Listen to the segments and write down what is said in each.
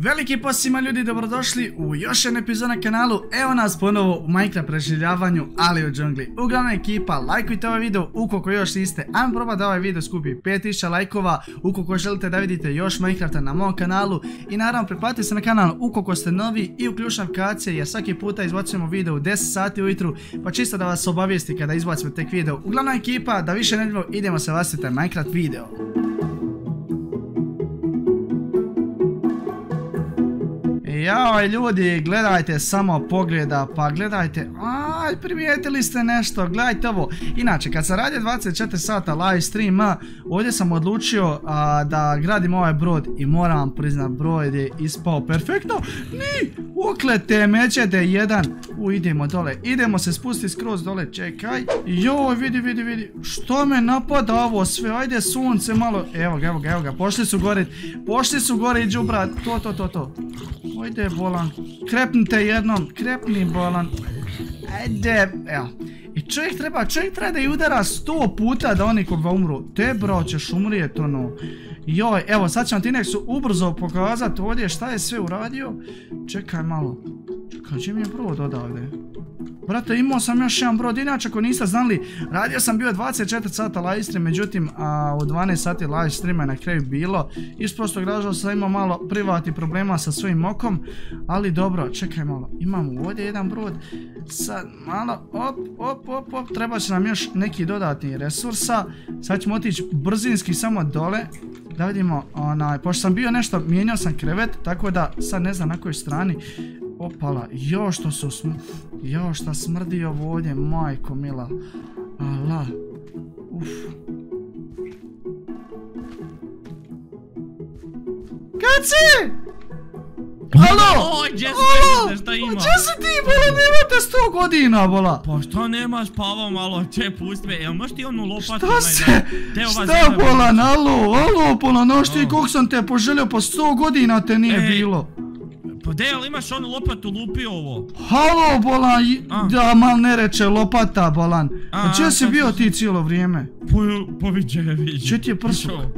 Veliki posima ljudi, dobrodošli u još jedan epizod na kanalu, evo nas ponovo u Minecraft preživljavanju, ali u džungli. Uglavnom ekipa, lajkujte ovaj video ukoliko još niste, ajmo probati da ovaj video skupi 5000 lajkova, ukoliko želite da vidite još Minecrafta na mom kanalu i naravno preplatite se na kanal ukoliko ste novi i uključna notifikacije jer svaki puta izbacujemo video u 10 sati ujutru, pa čisto da vas obavijesti kada izbacimo tek video. Uglavnom ekipa, da više ne idemo se vlastite Minecraft video. Jao ljudi, gledajte samo pogleda, pa gledajte, aj primijetili ste nešto, gledajte ovo. Inače, kad sam radio 24 sata live stream, ovdje sam odlučio da gradim ovaj brod i moram priznat brod je ispao perfektno. Ni, uklete mećete jedan. U, idemo dole, idemo se spustiti skroz dole, čekaj. Joj, vidi, vidi, vidi, što me napada ovo sve, ajde sunce malo. Evo ga, evo ga, evo ga, pošli su gore, pošli su gore i džubra, to, to, to, to. Ajde bolan, krepnite jednom, krepni bolan. Ajde, evo. I čovjek treba, čovjek treba da i udara sto puta da oni koga umru. Te bro, ćeš umrijet ono. Joj, evo sad ćemo ti su ubrzo pokazat ovdje šta je sve uradio. Čekaj malo. Čekaj, čim je brod odavde? Brate, imao sam još jedan brod, inače ako niste znali, radio sam bio 24 sata live stream, međutim, a, u 12 sati live streama je na kraju bilo. Iz prostog razloga sam imao malo privati problema sa svojim okom, ali dobro, čekaj malo, imamo ovdje jedan brod, sad malo, op, op, op, op, treba će nam još neki dodatni resursa, sad ćemo otići brzinski samo dole, da vidimo, onaj, pošto sam bio nešto, mijenjao sam krevet, tako da sad ne znam na kojoj strani, opala, jo što su sm... Jo šta smrdi ovo ovdje, majko mila. Ala. Uf. Kaci! Halo! Oj, gdje si šta ima? Gdje si ti, bola, nemate sto godina, bola! Pa šta nema, spavao malo, če, pusti me, jel možeš ti onu lopatu? Šta se? Šta, bola, alo, alo, bola, noš ti kog sam te poželio, pa sto godina te nije bilo. Pa de, ali imaš onu lopatu lupi ovo? Halo, bolan, da mal ne reče lopata, bolan. A če si bio ti cijelo vrijeme? Pa vidje, vidje. Če ti je prso?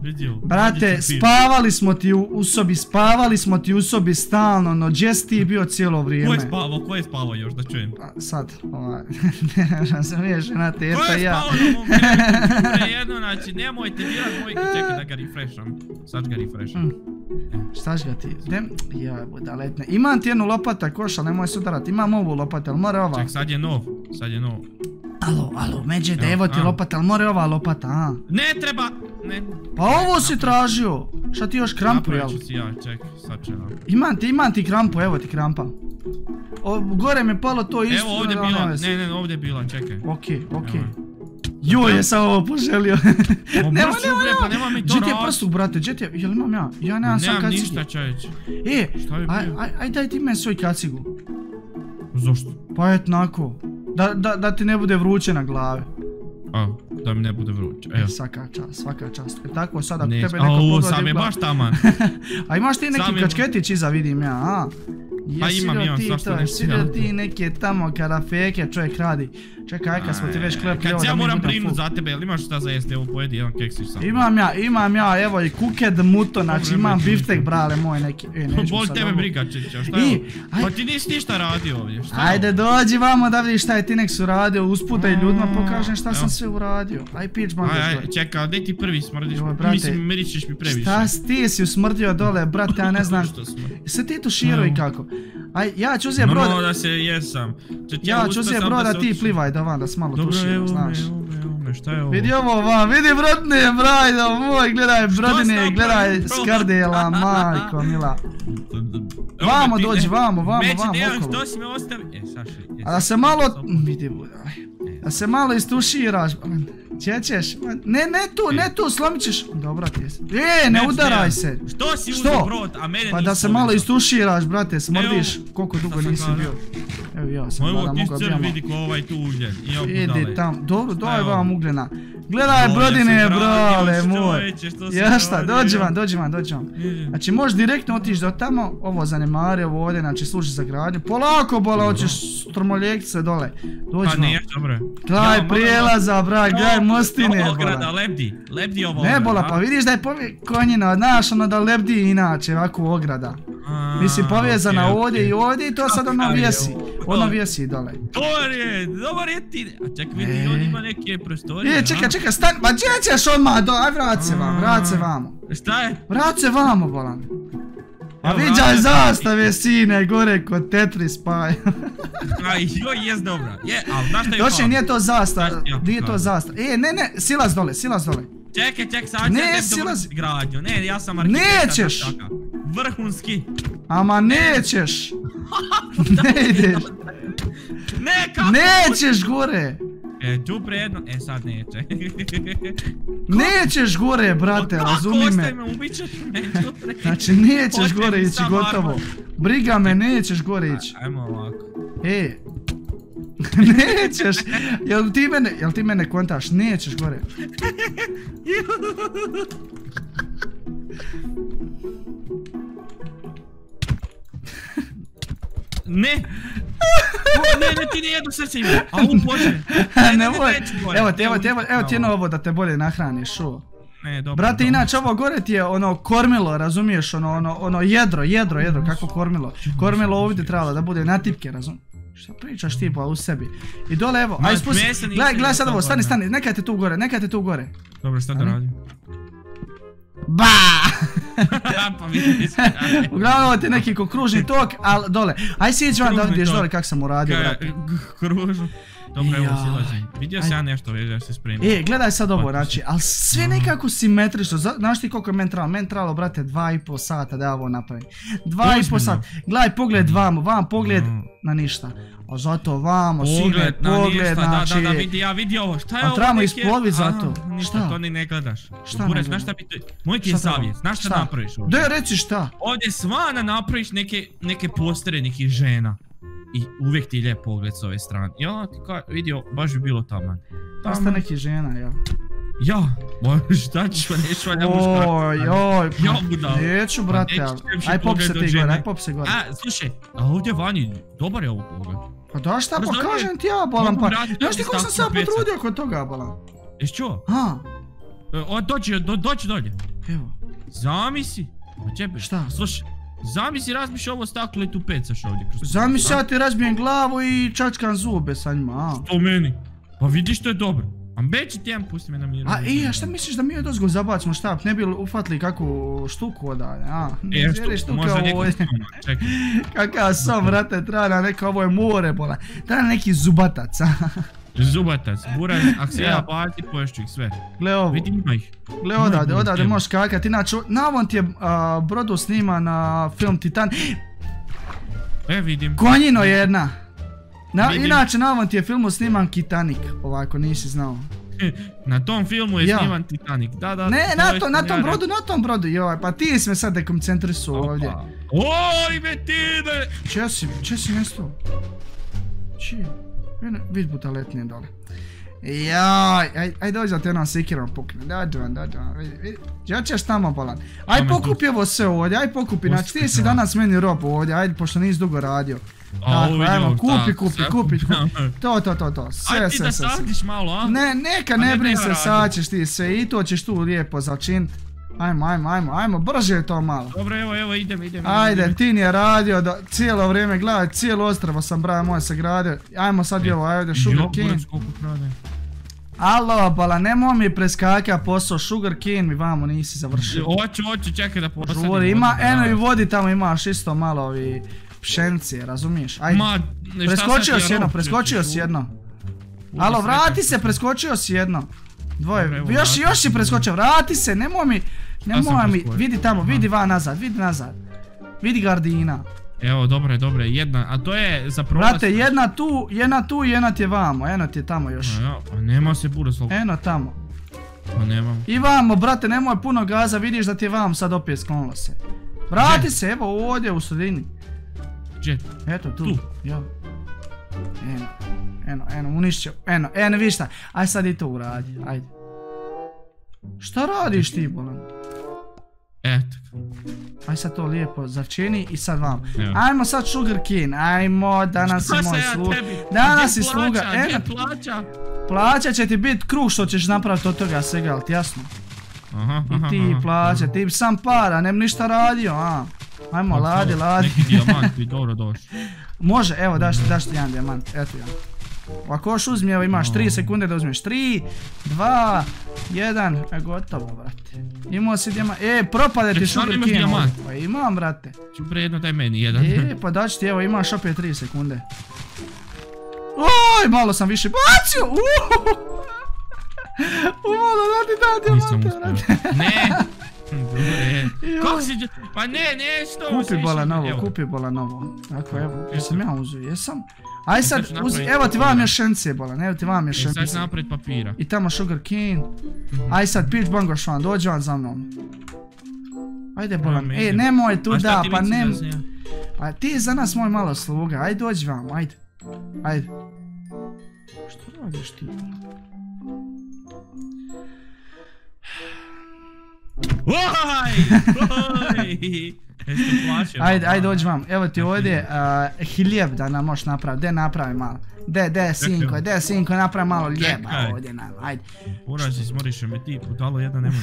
Vidio. Brate, spavali smo ti u sobi, spavali smo ti u sobi stalno, no si ti bio cijelo vrijeme? Ko je spavao, ko je spavao još, da čujem? Sad, ovaj, ne razumiješ na te, eto ja. Ko je spavao na mom jedno, znači, nemojte dirat moj, čekaj da ga refresham, sad ga refresham. Mm. Štaš ga ti, dem, joj budaletne. Imam ti jednu lopata koša, nemoj sudarat, imam ovu lopatu, ali mora ova. Ček, sad je nov, sad je nov. Alo, alo, da evo ti lopata, ali mora ova lopata, a? Ne treba, ne. Pa ovo si tražio, šta ti još krampu, jel? Napravit ću si ja, ček, sad će Imam ti, imam ti krampu, evo ti krampa. gore mi palo to isto. Evo ovdje bila, ne, ne, ovdje bila, čekaj. Okej, okej. Joj, je sam ovo poželio. nema, nema, nema. nema mi to Gdje ti je brate, gdje ti je, jel imam ja? Ja nemam sam kacigu. Nemam ništa, čajeć. E, aj, aj, aj daj ti meni svoj kacigu. Zašto? Pa etnako. Da, da, da ti ne bude vruće na glavi. A, da mi ne bude vruće, evo. Svaka čast, svaka čast. E tako sad ako tebe neko pogodi... Au, sam je baš taman. a imaš ti neki kačketić iza vidim ja, a? Pa imam, imam, svašta nešto. Jesi ti neke tamo karafeke čovjek radi? Čekaj, kad smo ti već klepli Kad ja moram brinut za tebe, jel imaš šta za jesti, evo pojedi jedan keksić sam. Imam ja, imam ja, evo i kuked muto, znači imam biftek brale moj neki. E, Bol tebe briga čića, šta je ovo? Pa ti nisi ništa radio ovdje, šta Ajde dođi vamo da vidiš šta je ti nek su radio, usputa i ljudima pokažem šta sam sve uradio. Aj pić bandaž Aj, aj, čekaj, gdje ti prvi smrdiš? Mislim, mirišiš mi previše. Šta ti si usmrdio dole, brate, ja ne znam. Se ti tuširao i kako? Aj, ja ću uzeti broda. No, da se jesam. Ja ću uzeti broda, ti plivaj da van, da se malo tušimo, znaš. Dobro, šta je ovo? Vidi ovo van, vidi brodne, brajdo moj, gledaj brodine, gledaj skardela, majko, mila. Vamo dođi, vamo, vamo, vamo, okolo. što si me ostavi? E, Saši, A da se malo, vidi budaj. Da se malo istuširaš, Če ćeš? Ne, ne tu, ne tu, slomit ćeš. Dobra ti jesi. E, ne udaraj se. Što si uzeo brod, a mene Pa da se malo istuširaš, brate, smrdiš. Koliko dugo nisi bio. Evo ja sam da mogu bijem. vidi ko ovaj tu ugljen. Idi tam, dobro, daj vam ugljena. Gledaj brodine, brale gradio, moj. Ja šta, dođi vam, dođi vam, dođi vam. Znači možeš direktno otići do tamo, ovo zanemari, ovo ovdje, znači služi za gradnju. Polako bola, hoćeš strmoljekce dole. Dođi Pa vam. nije, dobro. Gledaj Ja, prijelaza, brak, gledaj mostine, bola. lebdi, lebdi ovo Ne bola, pa vidiš da je konjina, znaš ono da lebdi inače, ovako ograda. Mislim povezana ovdje i ovdje i to sad ono vjesi. Ono vjesi dole. Dobar je, dobar je ti. A ček vidi, E. on ima neke prostorije. E, čekaj, čekaj, stani, ma gdje ćeš odmah, do, aj vrat se vam, vrat se vamo. Šta je? Vrat se vamo, bolan. A viđaj se. zastave, sine, gore kod Tetris pa. Aj, joj, jes dobra. Je, ali znaš šta je fal? nije to zastava, nije to zastava. E, ne, ne, silaz dole, silaz dole. Čekaj, ček, sad ću Ne, ja gradnju. Ne, ja sam arhitekt. Nećeš. Vrhunski. Ama nećeš. Ne ideš. Ne, kako? Nećeš gore. E, đubre jedno, e sad neće. Nećeš gore, brate, razumi me. me, đubre. Znači, nećeš gore ići, gotovo. Briga me, nećeš gore ići. Ajmo ovako. E. Nećeš. Jel ti mene, jel ti mene kontaš? Nećeš gore. Ne! Ne, ne, ti ne jedno srce ima. A u bože. Ne gore. Evo ti, evo ti, evo, evo ti jedno ovo da te bolje nahraniš, šo. Ne, dobro. Brate, inače ovo gore ti je ono kormilo, razumiješ, ono, ono, ono jedro, jedro, jedro, kako kormilo. Kormilo ovdje trebalo da bude na tipke, razum. Šta pričaš ti pa u sebi? I dole evo, aj spusti, gledaj, gledaj sad ovo, stani, stani, neka te tu gore, neka te tu gore. Dobro, šta da radim? Ba! pa. Uglavnom ovo ti neki ko kružni tok, ali dole. Aj siđi van da vidiš tok. dole kak sam uradio, brate. Kružu. Dobro, evo silazim. Vidio sam ja nešto da se spremi. E, gledaj sad ovo, znači, ali sve nekako simetrično, znaš ti koliko je meni trebalo? Meni trebalo, brate, dva i pol sata da ja ovo napravim. Dva i pol sata. Gledaj, pogled vamo, vam pogled Mm. na ništa. A zato vamo, sine, Pogled na pogled, ništa, da, znači... da, da, vidi, ja vidi ovo, šta je A ovo trebamo neke- isplovit zato. Ništa, Šta? to ni ne gledaš. Šta ne znaš šta bi. Moj ti je trebamo? savjet, znaš šta, Šta? napraviš ovdje? Da, reci šta? Ovdje svana napraviš neke, neke postere nekih žena. I uvijek ti je lijep pogled s ove strane. I ono ti vidio, baš bi bilo taman. Pa ste neki žena, ja. Ja, ma šta ćeš, pa neš valja muškarca. Oj, oj, Ja pa budala. neću, Pa brate, ljepši aj pop se ti gore, aj pop se gore. A, slušaj, a ovdje vani, dobar je ovo pogled. Pa da šta, pa da kažem je- ti ja, bolan, pa, znaš ti kako sam se ja potrudio kod toga, bolan? Jesi čuo? Ha, E, O, dođi, do, dođi dolje. evo. Zamisli. Ma čebe? Šta? Slušaj, zamisli razmiš ovo staklo i tu pecaš ovdje kroz Zamisli ja ti razbijem glavu i čačkam zube sa njima, a? To meni. Pa vidiš to je dobro. A beći ti jedan pusti me na miru. A i, a šta misliš da mi od ozgo zabacimo štap, ne bi li ufatili kakvu štuku odavde, a? Ne E, želi što, štuka možda soma, čekaj. Kakav sam, brate, treba na neko, ovo je more, bola. Treba neki zubatac, a? Zubatac, Ja. baci, poješću ih sve. Gle ovo, Vidi ima ih. gle odavde, odavde možeš skakat. Inače, na ovom ti je a, brodu snima na film Titan. E, vidim. Konjino jedna. Na, Vidim. inače, na ovom ti je filmu sniman Titanic, ovako nisi znao. Na tom filmu je Ja. sniman Titanic. Da, da. Ne, na, to, na tom brodu, na tom brodu, joj, pa ti si me sad dekoncentrisu ovdje. Oj, Betine! Če si, če si nestao? Či? Ene, vid puta letnije dole. Jaj, aj, aj dođi da te jednom sekirom pukne, dođi vam, dođi vam, vidi, vidi. Ja ćeš tamo bolan. Aj pokupi ovo sve ovdje, aj pokupi, znači ti si danas meni rob ovdje, ajde, pošto nisi dugo radio. Tako, ajmo, kupi, kupi, kupi. To, to, to, to, sve, Aj ti sve, da sve. sve. sadiš malo, a? Ne, neka ne treba se, sad ćeš ti sve i to ćeš tu lijepo začinit. Ajmo, ajmo, ajmo, ajmo, brže je to malo. Dobro, evo, evo, idem, idem. Ajde, idem. Tin je radio da cijelo vrijeme, gledaj, cijelo ostrvo sam braja moja sagradio. Ajmo sad i ovo, ajde, Sugar krade. Alo, bala, nemoj mi preskaka posao, Sugar Cane mi vamo nisi završio. Hoću, hoću, čekaj da posadim. Ima, eno i vodi tamo imaš isto malo ovi pšenice, razumiješ? Ajde, Ma, preskočio si jedno, preskočio si jedno. Alo, vrati se, preskočio si jedno. Dvoje, još, još si preskočio, vrati se, nemoj mi, nemoj sam mi, vidi tamo, vidi van nazad, vidi nazad. Vidi gardina. Evo, dobro je, dobro je, jedna, a to je za prolaz. Brate, jedna tu, jedna tu i jedna ti je vamo, eno ti je tamo još. A ja, pa nema se ali- Eno tamo. pa nemam. I vamo, brate, nemoj puno gaza, vidiš da ti je vam sad opet sklonilo se. Vrati Gdje? se, evo ovdje u sredini. Jet, Eto tu, Tu. ja. Eno, eno, eno, unišću, eno, eno, vidiš šta, aj sad i to uradi, ajde. Šta radiš ti, bolan? Aj sad to lijepo začini i sad vam. Ajmo sad Sugar Cane, ajmo, danas Šta je se moj ja sluga. Danas je sluga, e, plaća? plaća će ti bit kruh što ćeš napraviti od toga svega, ali ti jasno? Aha, I ti plaća, ti sam para, ne bi ništa radio, a. Ajmo, Pa ladi, ladi. Neki dijamant bi dobro došao. Može, evo daš ti, daš ti jedan dijamant, eto ja. Ako još uzmi, evo imaš 3 sekunde da uzmeš. 3, 2, 1, e gotovo, brate. Imao si dijamant, e, propade ti cane dijamant? ovdje. Pa imam, brate. Ću predno daj meni jedan. E, pa daću ti, evo imaš opet 3 sekunde. Oj, malo sam više bacio, uuuu. Umalo da ti Nisam dijamante, brate. Ne! Joj. Kako si... Pa ne, ne, što Kupi bola novo, evo. kupi bola novo. Tako, evo, Eto. jesam ja uzeo, jesam. Aj sad, napraviti evo ti vam još šence bola, evo ti vam još E, sad ću šence. napred papira. I tamo sugar cane. Aj sad, pitch bongo švan, dođi van za mnom. Ajde bolan, e, idem. nemoj tu da, pa vici nem... da se- Pa ti za nas moj malo sluga, ajde dođi vam, ajde. Ajde. Što radiš ti? Oj! Ajde, ajde dođi vam, evo ti ovdje uh, hiljeb da nam možeš napraviti, de napravi malo. De, de, sinko, de, sinko, napravi malo ljeba ovdje nam, ajde. Urazi, smoriše me ti, budalo jedna nemoj.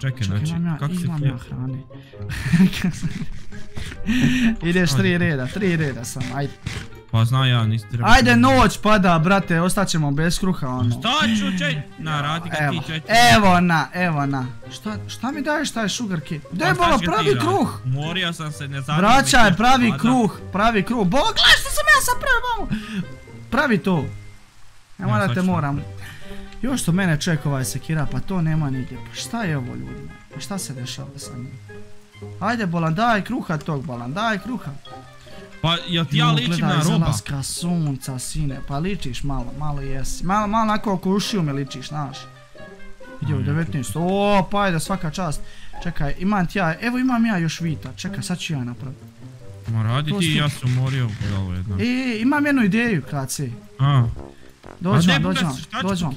Čekaj, znači, kako se imam hljeb? ja hrane. Ideš tri reda, tri reda sam, ajde. Pa zna ja, nisi treba... Ajde noć pada, brate, ostaćemo bez kruha, ono. Šta ću, ček? Na, radi ga Evo, ti, ček. evo na, evo na. Šta, šta mi daješ taj sugar cane? Daj bolo, pravi ti kruh. Morio sam se, ne zanima Vraćaj, pravi pada. kruh, pravi kruh. Bolo, gledaj što sam ja pravi, mamu. Pravi to. Ne te moram. Još što mene čeka ovaj sekira, pa to nema nigdje. Pa šta je ovo ljudi? Pa šta se dešava sa njim? Ajde bolan, daj kruha tog bolan, daj kruha. Pa, jel ti ja ličim na roba? zalaska sunca, sine, pa ličiš malo, malo jesi. Malo, malo onako oko ušiju me ličiš, znaš. U 19, o, pa ajde, svaka čast. Čekaj, imam ti ja, evo imam ja još vita, čekaj, sad ću ja napraviti. Ma radi ti, ja sam morio budalo jedna. E, imam jednu ideju, kraci. A, Dođi vam, dođi vam, dođi vam.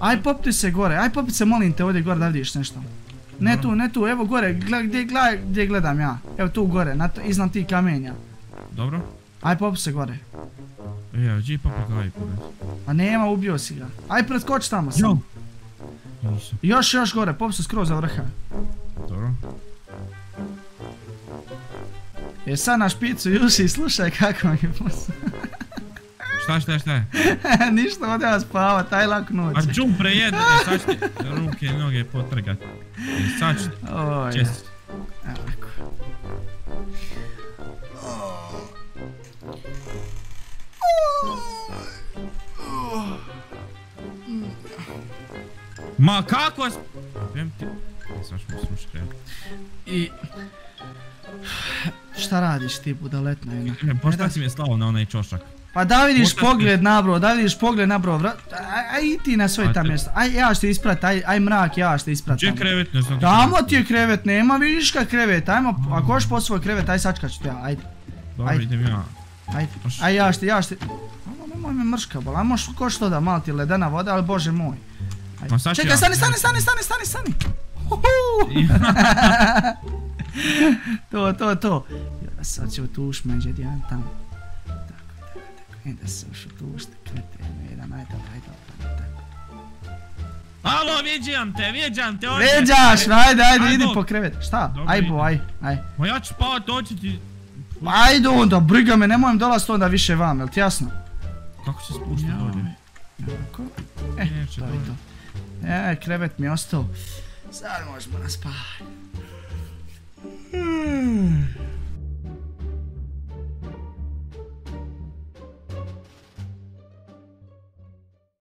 Aj popti se gore, aj popti se molim te ovdje gore da vidiš nešto. Ne tu, ne tu, evo gore, gledaj gdje, gledam ja. Evo tu gore, iznad tih kamenja. Dobro? Aj popti se gore. E, ja, gdje je papagaj, bugas? A nema, ubio si ga. Aj preskoči tamo sam. Nisam, Još, još gore, popti se skroz za vrha. dobro. Jer sad na špicu Juši slušaj kako mi je posao. Šta, šta, šta je? Ništa ovdje vas spava, taj lak noć. A džum prejedne, e, sad ćete ruke i noge potrgat. E, sad ćete, Oj, čest. Ma kako vas... Vem ti... I... Šta radiš ti budaletna jedna? E, Pa šta si mi je slao na onaj čošak? Pa da vidiš pogled na bro, da vidiš pogled na bro, vra... aj, aj i ti na svoje tam mjesto. Aj ja ću te isprat, aj, aj mrak, ja ću te isprat Gdje je krevet, ne znam. Tamo ti je krevet, nema vidiška krevet, ajmo, ako hoš po svoj krevet, aj sačkat ću te ja, ajde, Dobro, ajde. idem ja. ajde. Aj ja ću te, ja ću te... Alo, nemoj me mrška, bol, ajmo što što da, malo ti ledena voda, ali bože moj. Ma ću Čekaj, stani, stani, stani, stani, stani, stani. To, to, to. Ja sad ću tu ušmeđe, jedan tamo. Tako, tako, tako. E da se još tu ušte, kreten, jedan, ajde, ajde, ajde, tako. Alo, viđam te, viđam te ovdje. Veđaš, ajde, ajde, Aj, idi po krevet. Šta? Dobro, Aj bo, aj, aj. Ma ja ću spavat, doći ti... Ajde onda, briga me, nemoj dolazit onda više vam, jel ti jasno? Kako se spušta Joj. dolje? Ovako. E, to je to. E, krevet mi je ostao. Sad možemo na spavanje. Hmm.